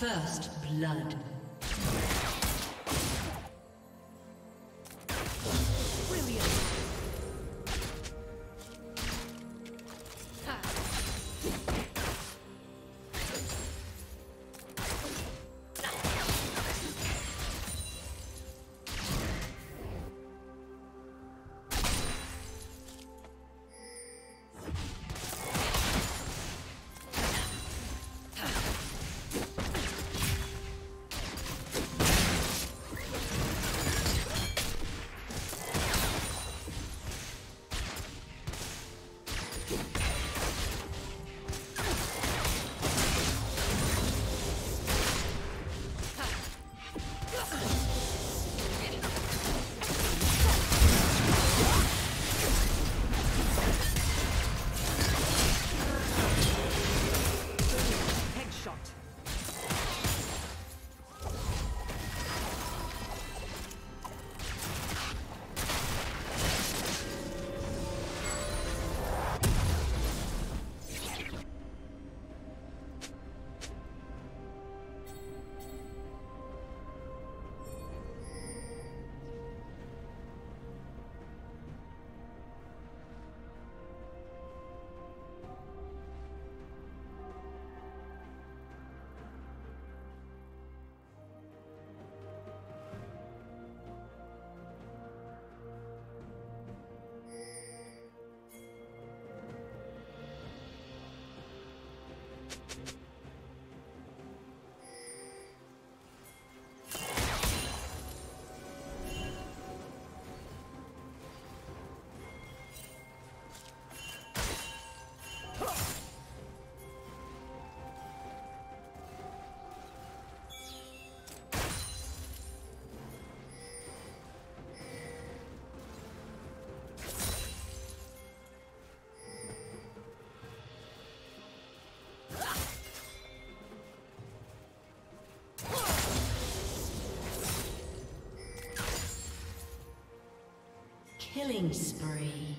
First blood. Killing spree.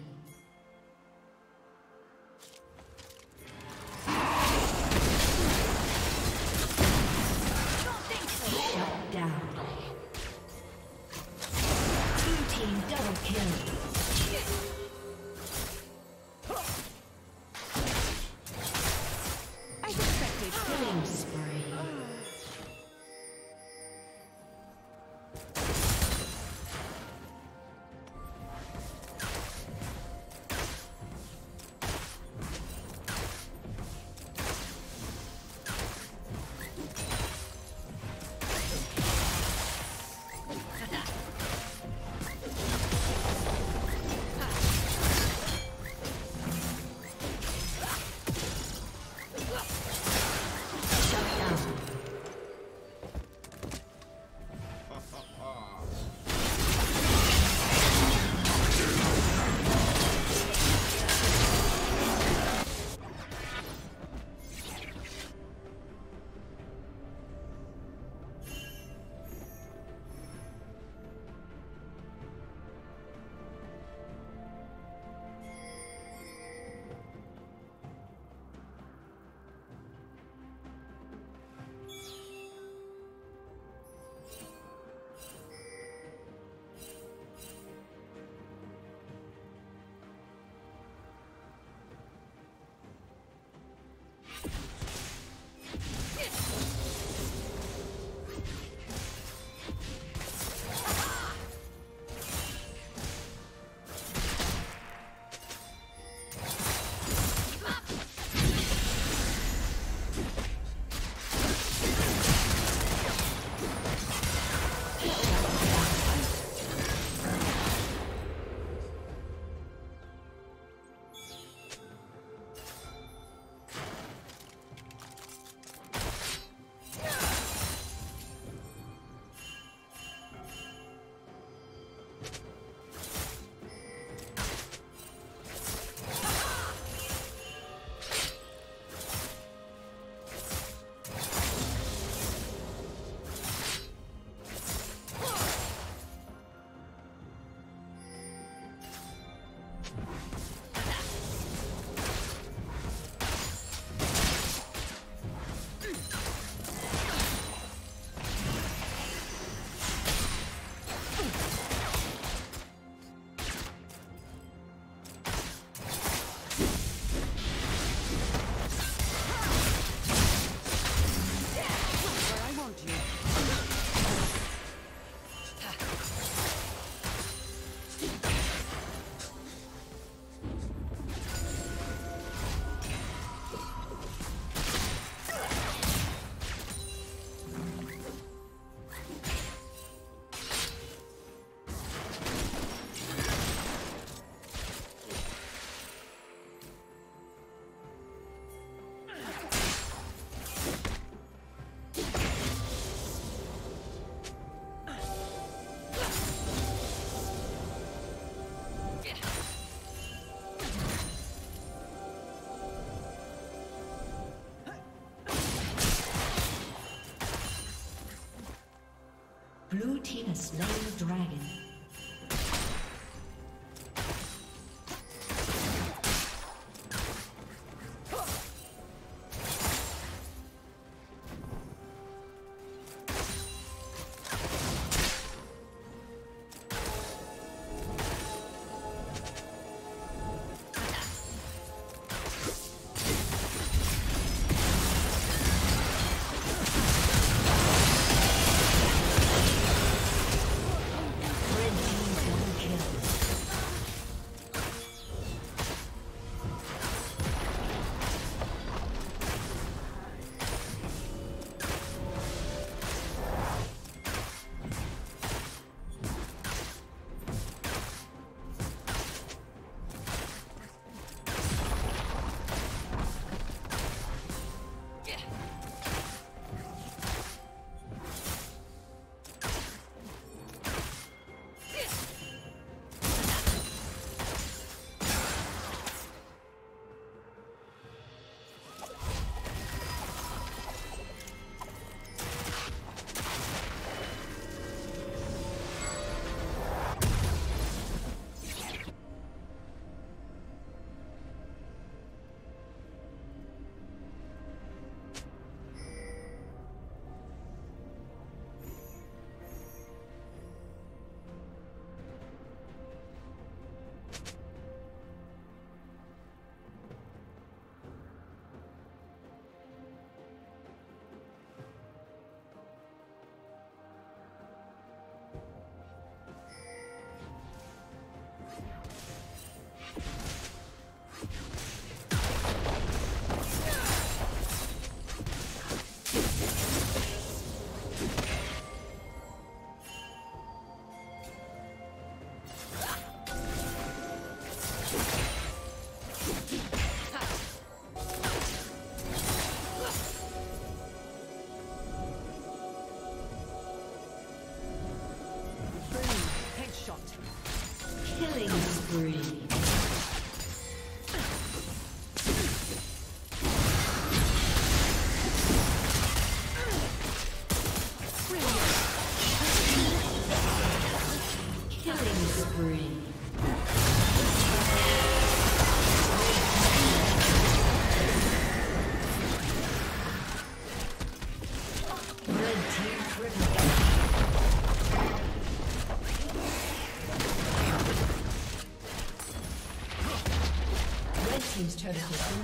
Slain the dragon.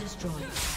Destroyed.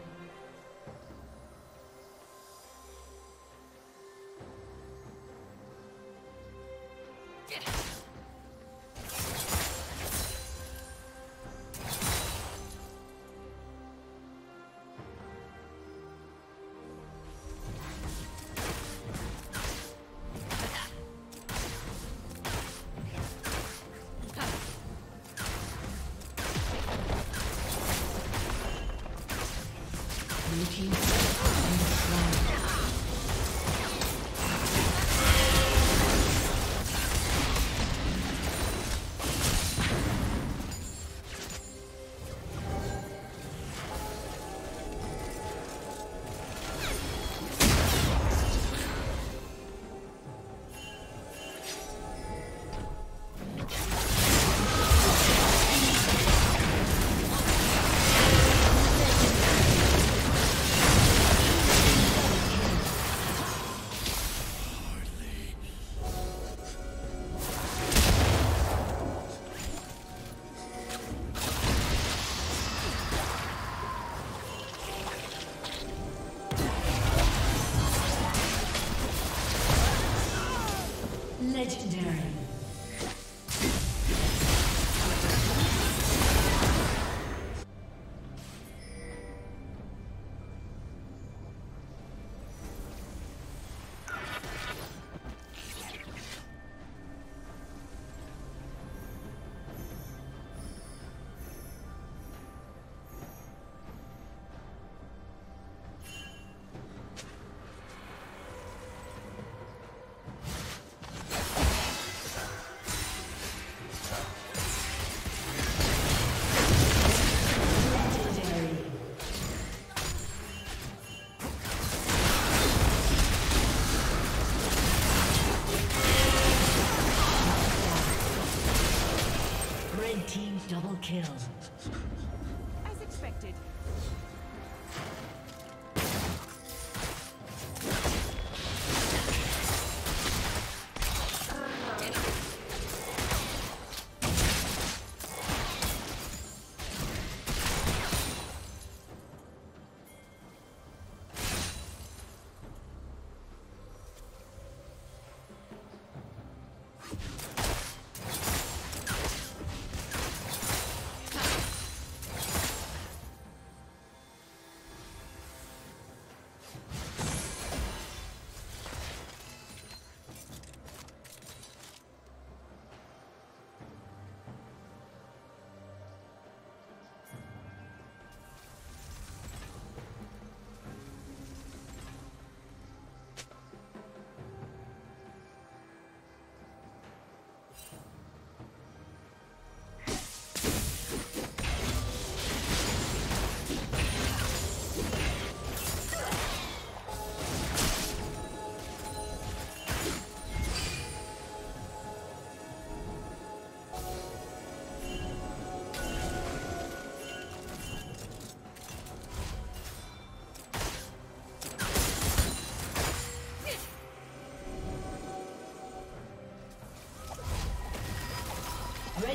kill.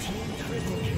Team Triple Kill.